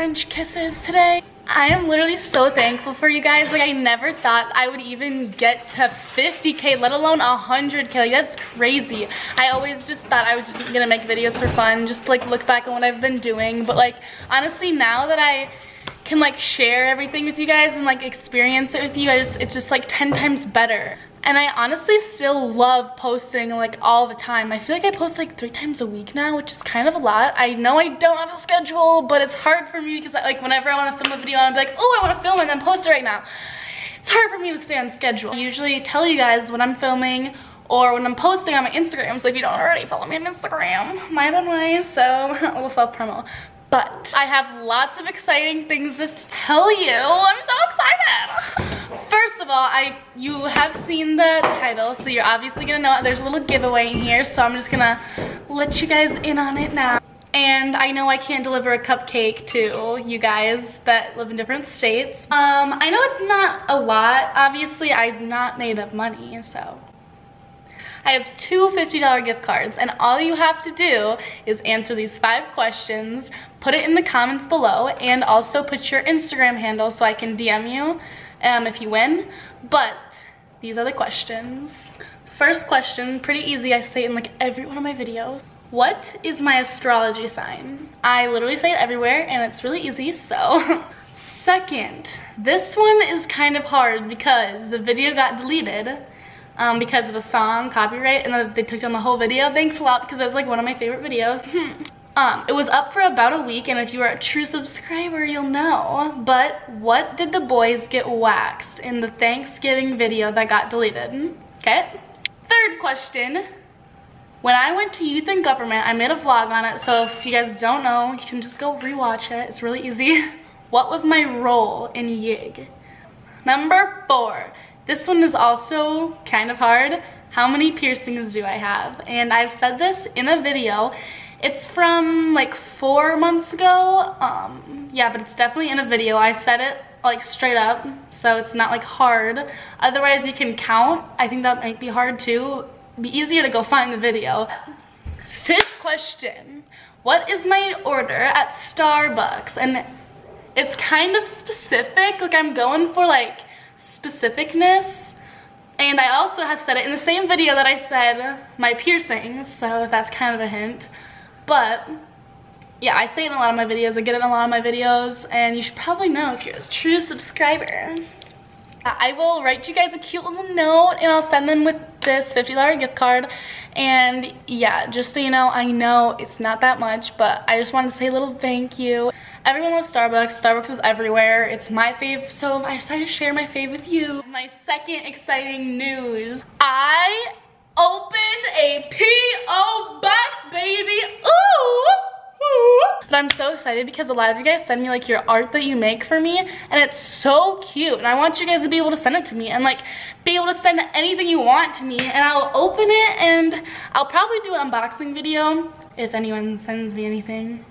French kisses today. I am literally so thankful for you guys. Like I never thought I would even get to 50k, let alone 100k. Like that's crazy. I always just thought I was just gonna make videos for fun, just like look back on what I've been doing. But like honestly, now that I can like share everything with you guys and like experience it with you, I just it's just like 10 times better. And I honestly still love posting like all the time. I feel like I post like three times a week now, which is kind of a lot. I know I don't have a schedule, but it's hard for me because like whenever I want to film a video, I'm like, oh, I want to film and then post it right now. It's hard for me to stay on schedule. I usually tell you guys when I'm filming or when I'm posting on my Instagram. So if you don't already follow me on Instagram, Mya Benway. So a little self promo. But I have lots of exciting things just to tell you. I'm so excited. First of all, I you have seen the title, so you're obviously gonna know it. There's a little giveaway in here, so I'm just gonna let you guys in on it now. And I know I can't deliver a cupcake to you guys that live in different states. Um, I know it's not a lot. Obviously, I'm not made of money, so I have two $50 gift cards and all you have to do is answer these five questions, put it in the comments below, and also put your Instagram handle so I can DM you um, if you win. But these are the questions. First question, pretty easy. I say it in like every one of my videos. What is my astrology sign? I literally say it everywhere and it's really easy, so. Second, this one is kind of hard because the video got deleted um, because of a song copyright and they took down the whole video. Thanks a lot because that's like one of my favorite videos. um, it was up for about a week and if you are a true subscriber, you'll know. But what did the boys get waxed in the Thanksgiving video that got deleted? Okay. Third question. When I went to youth and government, I made a vlog on it. So if you guys don't know, you can just go rewatch it. It's really easy. What was my role in YIG? Number four, this one is also kind of hard. How many piercings do I have? And I've said this in a video. It's from like four months ago. Um, yeah, but it's definitely in a video. I said it like straight up, so it's not like hard. Otherwise you can count. I think that might be hard too. Be easier to go find the video. Fifth question. What is my order at Starbucks? And it's kind of specific. Like I'm going for like specificness. And I also have said it in the same video that I said my piercings, so that's kind of a hint. But yeah, I say it in a lot of my videos, I get it in a lot of my videos, and you should probably know if you're a true subscriber. I will write you guys a cute little note and I'll send them with this $50 gift card. And yeah, just so you know, I know it's not that much, but I just wanted to say a little thank you. Everyone loves Starbucks. Starbucks is everywhere. It's my fave, so I decided to share my fave with you. My second exciting news. I opened a P.O. box, baby. Ooh! But I'm so excited because a lot of you guys send me like your art that you make for me and it's so cute and I want you guys to be able to send it to me and like be able to send anything you want to me and I'll open it and I'll probably do an unboxing video if anyone sends me anything.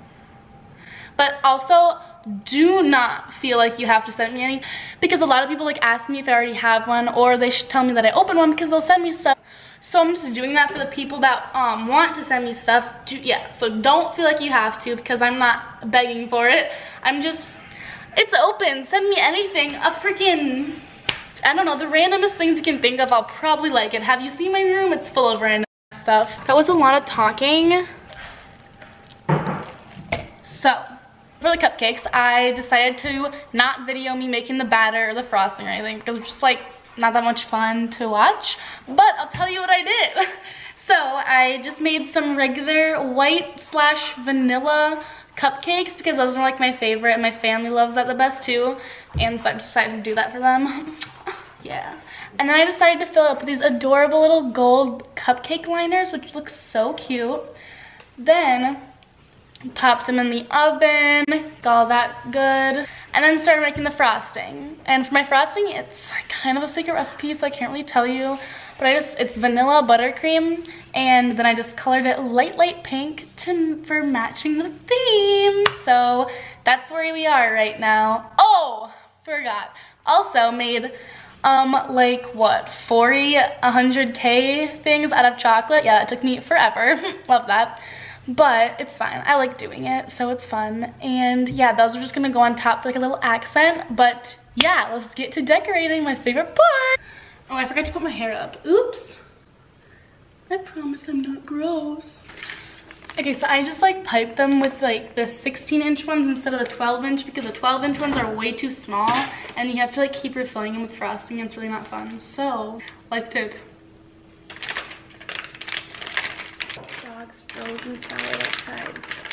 But also do not feel like you have to send me any because a lot of people like ask me if I already have one or they should tell me that I open one because they'll send me stuff so I'm just doing that for the people that um, want to send me stuff. To, yeah, so don't feel like you have to because I'm not begging for it. I'm just, it's open. Send me anything. A freaking, I don't know, the randomest things you can think of, I'll probably like it. Have you seen my room? It's full of random stuff. That was a lot of talking. So, for the cupcakes, I decided to not video me making the batter or the frosting or anything because it's just like not that much fun to watch, but I'll tell you what I did. So I just made some regular white slash vanilla cupcakes because those are like my favorite and my family loves that the best too. And so I decided to do that for them. yeah. And then I decided to fill up these adorable little gold cupcake liners, which look so cute. Then popped them in the oven, got all that good, and then started making the frosting. And for my frosting, it's kind of a secret recipe, so I can't really tell you, but I just, it's vanilla buttercream, and then I just colored it light, light pink to, for matching the theme. So that's where we are right now. Oh, forgot. Also made um like what 40 100k things out of chocolate yeah that took me forever love that but it's fine. I like doing it, so it's fun. And yeah, those are just gonna go on top for like a little accent. But yeah, let's get to decorating my favorite part. Oh, I forgot to put my hair up. Oops. I promise I'm not gross. Okay, so I just like piped them with like the 16 inch ones instead of the 12 inch because the 12 inch ones are way too small and you have to like keep refilling them with frosting and it's really not fun. So, life tip. Frozen salad outside.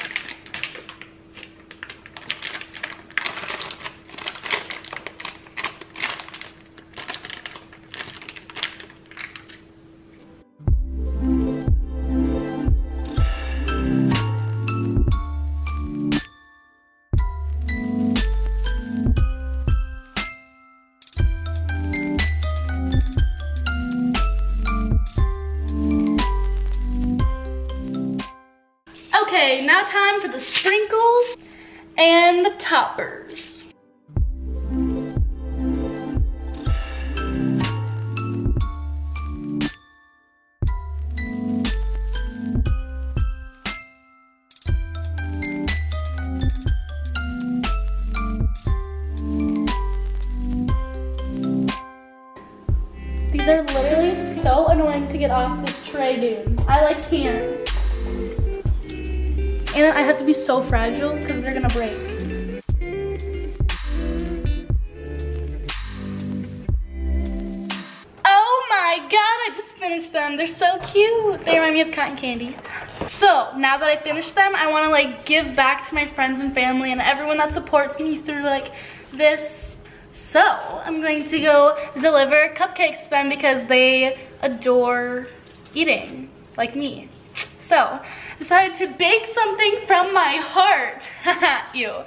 Toppers. These are literally so annoying to get off this tray, dude. I like can't. And I have to be so fragile because they're gonna break. Them. They're so cute. They remind me of cotton candy. So now that I finished them, I wanna like give back to my friends and family and everyone that supports me through like this. So I'm going to go deliver cupcakes to them because they adore eating like me. So, decided to bake something from my heart. you.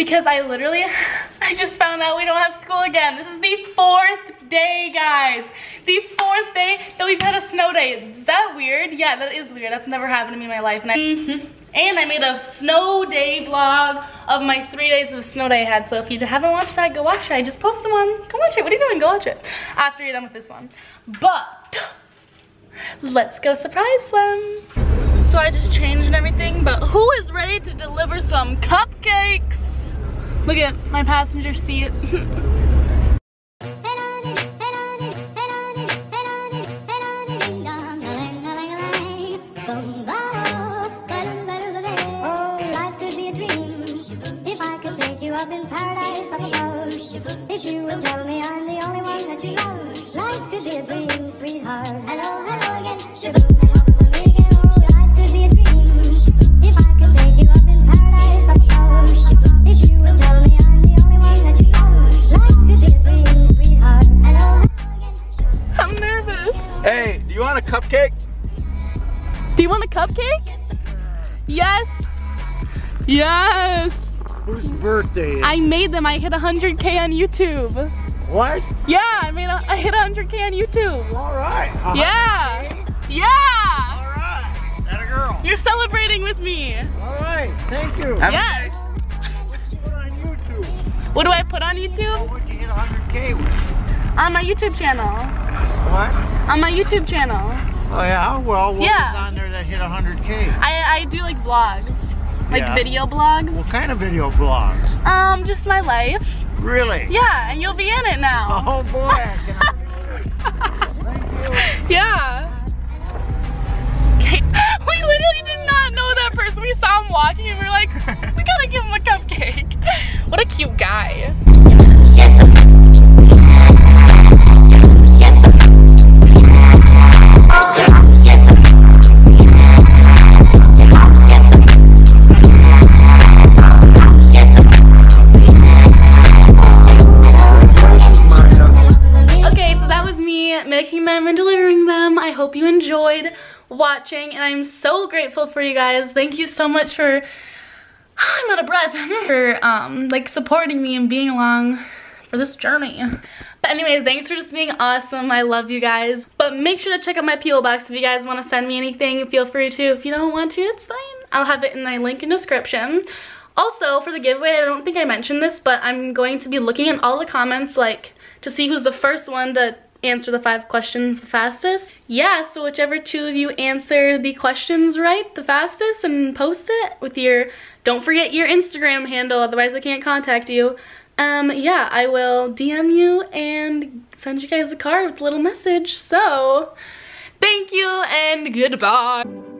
Because I literally, I just found out we don't have school again. This is the fourth day, guys. The fourth day that we've had a snow day. Is that weird? Yeah, that is weird. That's never happened to me in my life. And I, mm-hmm. and I made a snow day vlog of my three days of snow day I had. So if you haven't watched that, go watch it. I just posted one. Go watch it. What are you doing? Go watch it after you're done with this one. But let's go surprise them. So I just changed and everything, but who is ready to deliver some cupcakes? Look at my passenger seat. Yes. Whose birthday is I made them. I hit 100k on YouTube. What? Yeah, I made a, I hit 100k on YouTube. All right. Yeah. Yeah. All right. That a girl. You're celebrating with me. All right. Thank you. Yes. What you put on YouTube? What do I put on YouTube? What'd you hit 100K with? On my YouTube channel. What? On my YouTube channel. Oh yeah. Well, what Yeah. was on there that hit 100K? I, I do like vlogs. Like Yeah. video blogs. What kind of video blogs? Um, just my life. Really? Yeah, and you'll be in it now. Oh boy. I Thank you. Yeah. Okay. We literally did not know that person. We saw him walking and we were like, we gotta give him a cupcake. What a cute guy. Hope you enjoyed watching and I'm so grateful for you guys. Thank you so much for I'm out of breath for um like supporting me and being along for this journey. But anyway, thanks for just being awesome. I love you guys. But make sure to check out my P.O. box if you guys want to send me anything. Feel free to. If you don't want to, it's fine. I'll have it in my link in description. Also, for the giveaway, I don't think I mentioned this, but I'm going to be looking in all the comments, like, to see who's the first one to answer the five questions the fastest. Yeah, so whichever two of you answer the questions right the fastest and post it with your, don't forget your Instagram handle, otherwise I can't contact you. Um, yeah, I will DM you and send you guys a card with a little message. So, thank you and goodbye.